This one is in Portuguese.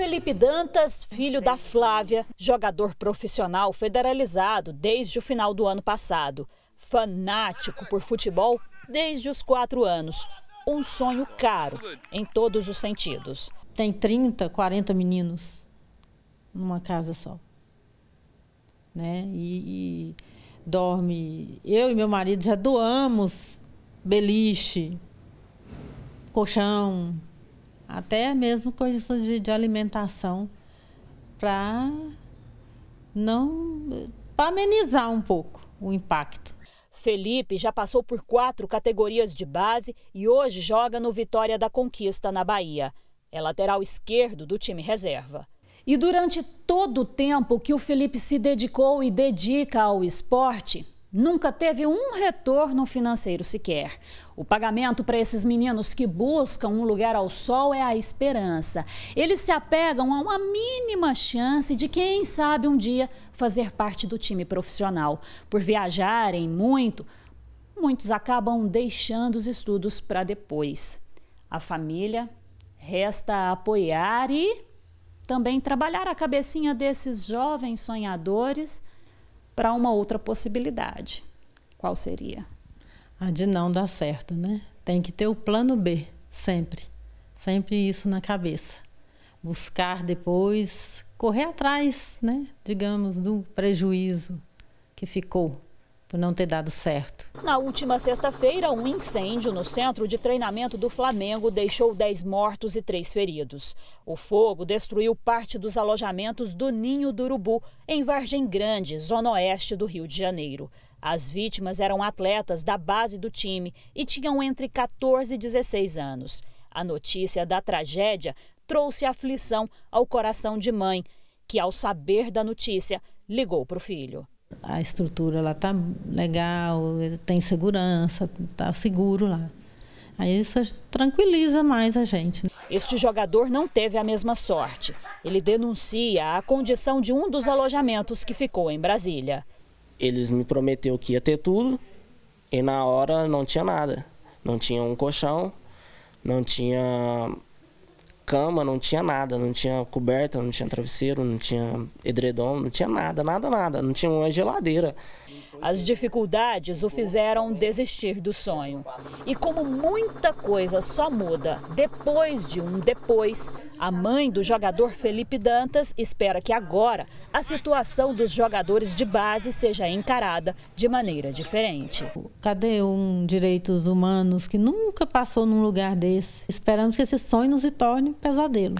Felipe Dantas, filho da Flávia, jogador profissional federalizado desde o final do ano passado. Fanático por futebol desde os quatro anos. Um sonho caro em todos os sentidos. Tem 30, 40 meninos numa casa só. Né? E, e dorme. Eu e meu marido já doamos beliche, colchão, até mesmo coisas de, de alimentação para não para amenizar um pouco o impacto. Felipe já passou por quatro categorias de base e hoje joga no Vitória da Conquista, na Bahia. É lateral esquerdo do time reserva. E durante todo o tempo que o Felipe se dedicou e dedica ao esporte, nunca teve um retorno financeiro sequer. O pagamento para esses meninos que buscam um lugar ao sol é a esperança. Eles se apegam a uma mínima chance de, quem sabe, um dia fazer parte do time profissional. Por viajarem muito, muitos acabam deixando os estudos para depois. A família resta apoiar e também trabalhar a cabecinha desses jovens sonhadores para uma outra possibilidade. Qual seria? A de não dar certo, né? Tem que ter o plano B, sempre. Sempre isso na cabeça. Buscar depois, correr atrás, né? Digamos, do prejuízo que ficou por não ter dado certo. Na última sexta-feira, um incêndio no centro de treinamento do Flamengo deixou 10 mortos e 3 feridos. O fogo destruiu parte dos alojamentos do Ninho do Urubu, em Vargem Grande, zona oeste do Rio de Janeiro. As vítimas eram atletas da base do time e tinham entre 14 e 16 anos. A notícia da tragédia trouxe aflição ao coração de mãe, que, ao saber da notícia, ligou para o filho a estrutura lá tá legal, tem segurança, tá seguro lá. Aí isso tranquiliza mais a gente. Né? Este jogador não teve a mesma sorte. Ele denuncia a condição de um dos alojamentos que ficou em Brasília. Eles me prometeu que ia ter tudo e na hora não tinha nada. Não tinha um colchão, não tinha cama, não tinha nada, não tinha coberta, não tinha travesseiro, não tinha edredom, não tinha nada, nada, nada, não tinha uma geladeira. As dificuldades o fizeram desistir do sonho. E como muita coisa só muda depois de um depois, a mãe do jogador Felipe Dantas espera que agora a situação dos jogadores de base seja encarada de maneira diferente. Cadê um direitos humanos que nunca passou num lugar desse? Esperamos que esse sonho não se torne um pesadelo.